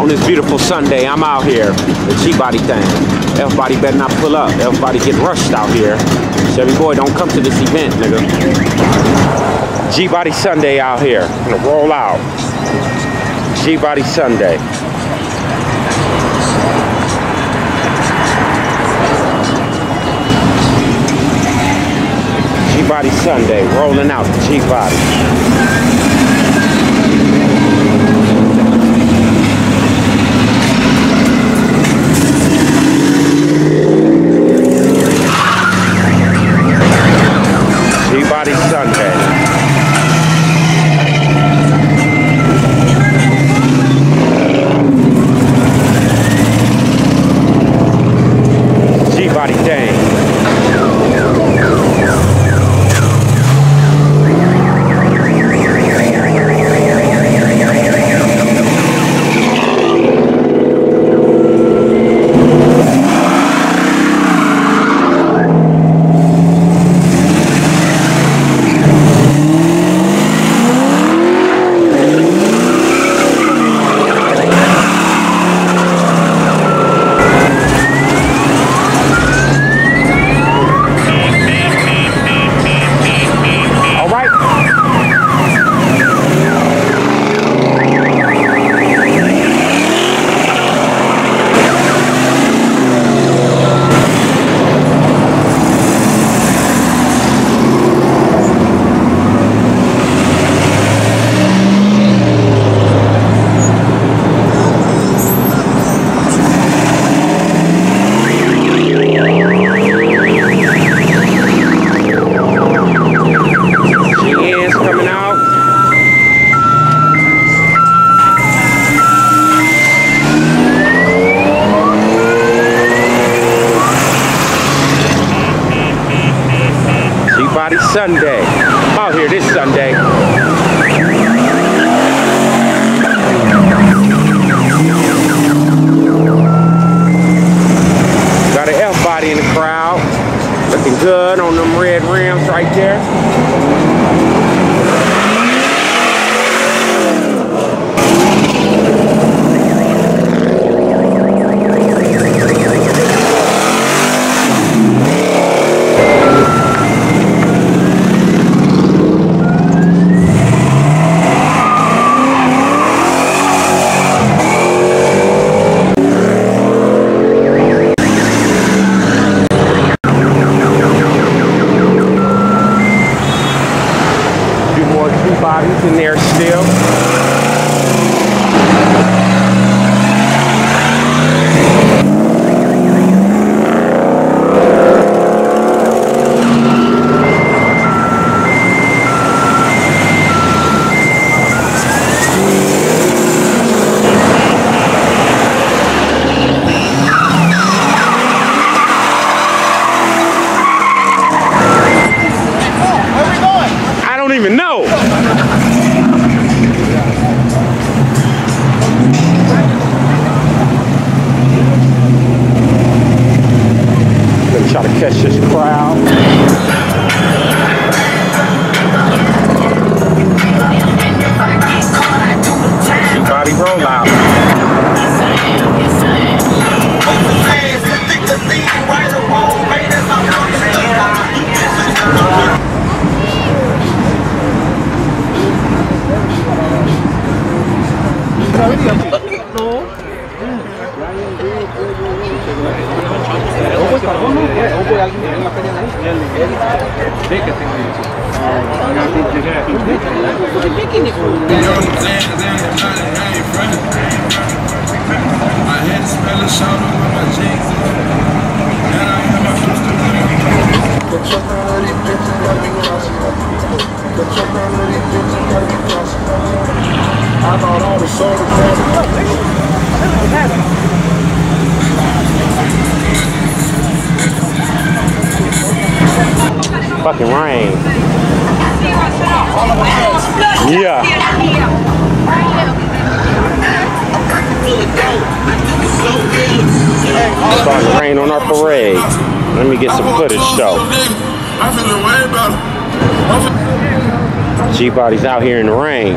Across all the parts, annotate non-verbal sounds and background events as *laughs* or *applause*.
on this beautiful Sunday. I'm out here, the G-Body thing. Everybody better not pull up. Everybody get rushed out here. Chevy boy, don't come to this event, nigga. G-Body Sunday out here. I'm gonna roll out. G-Body Sunday. G-Body Sunday, rolling out the G-Body. Sunday. Out here this Sunday. I bought all the soda Fucking rain. Yeah. Starting to rain on our parade. Let me get some footage though. G-Body's out here in the rain.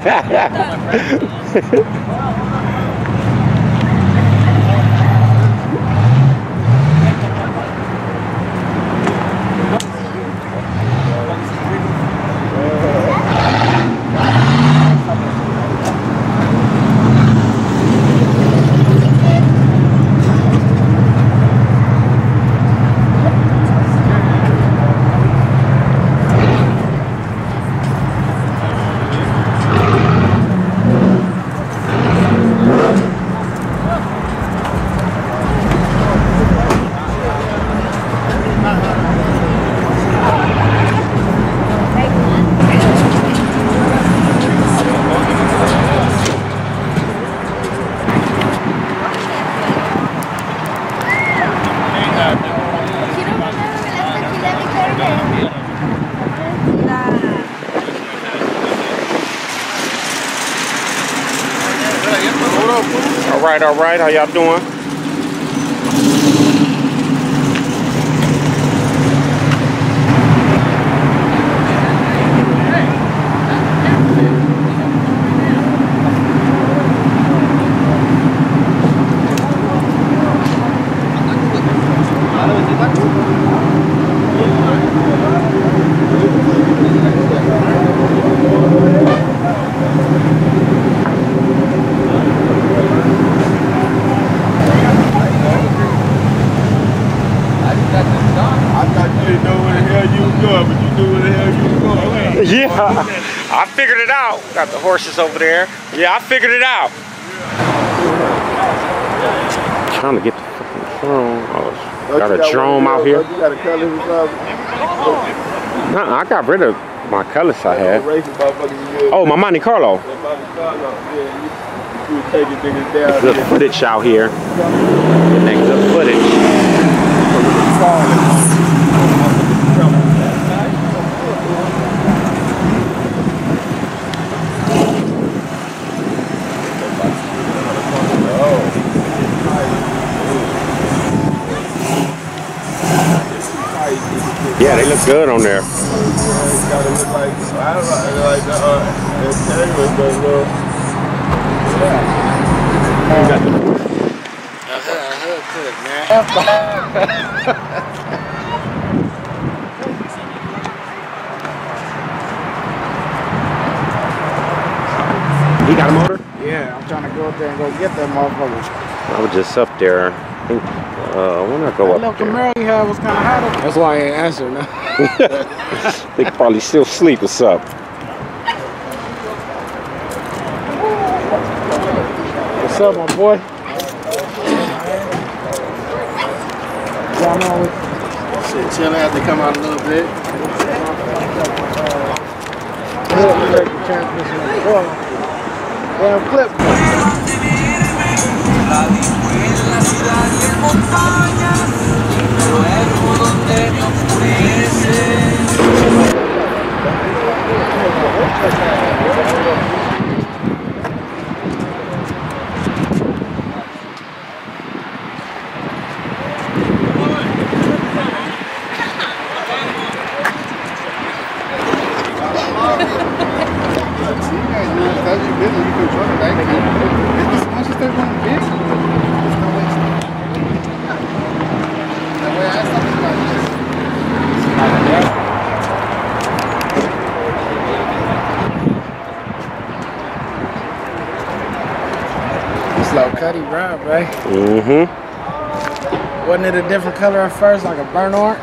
Carmen. La... All right, all right. How y'all doing? I thought you didn't know where the hell you was going, but you knew where the hell you was going. Yeah, I figured it out. Got the horses over there. Yeah, I figured it out. Trying to get the fucking drone. Oh, got oh, a drone out here. Oh, you got a color or something? I got rid of my colors I had. Racing motherfucker you Oh, my Monte Carlo. That Monte Carlo, yeah, you, you was taking niggas down Good footage out here. Getting good footage. Yeah, they look good on there. Yeah. good, man. You got a motor? Yeah, I'm trying to go up there and go get that motherfucker. I was just up there I think, uh, when I go That up little there. Camaro you had was kind of hot. That's why I ain't answering now. *laughs* they could probably still sleep or something. What's up, my boy? Going on with Shit, chilling. Had to come out a little bit. The transmission of the car. Damn clip. Slow right? Mm-hmm. Wasn't it a different color at first, like a burnt orange?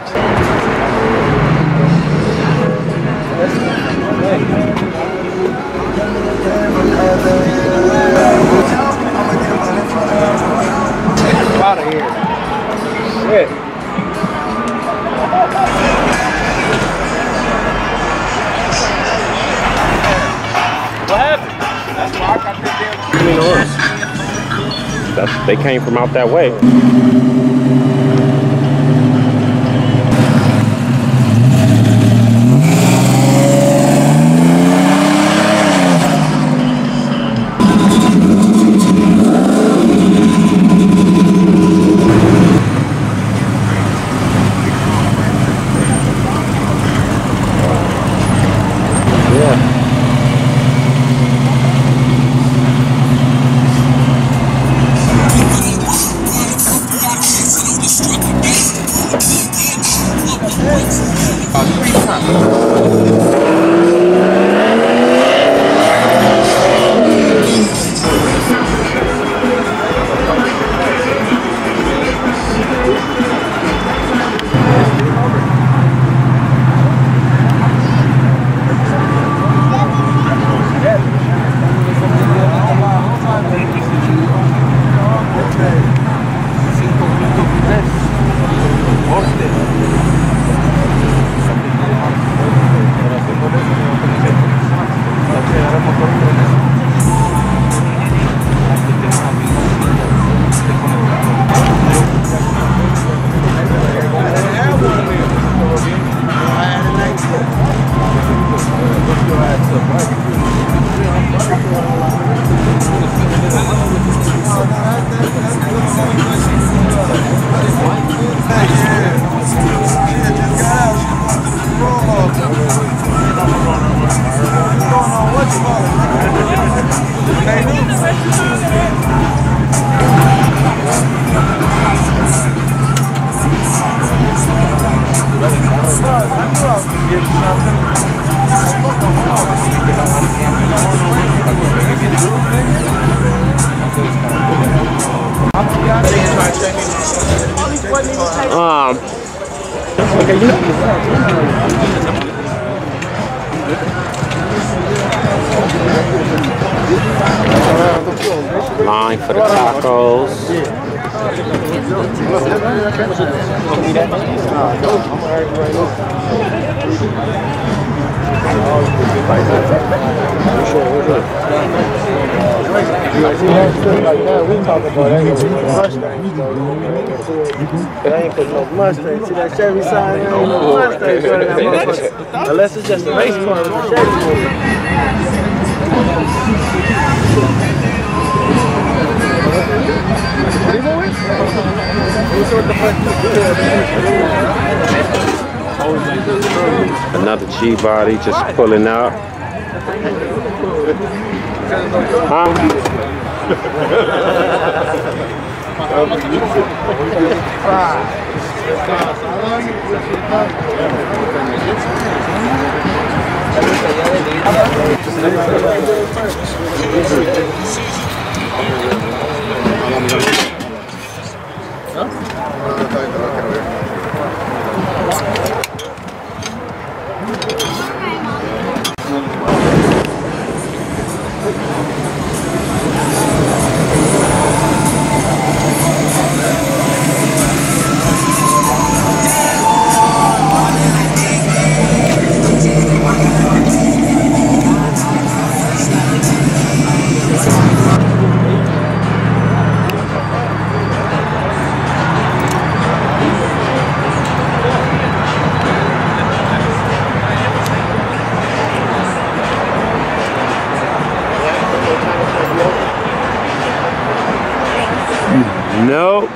out of here. Shit. I mean, ours. That's, they came from out that way. Um, line for the tacos. I ain't put no Mustang. See that Chevy Mustang. Unless it's just a race car with a Chevy. Another G body just pulling up. 戦いから No.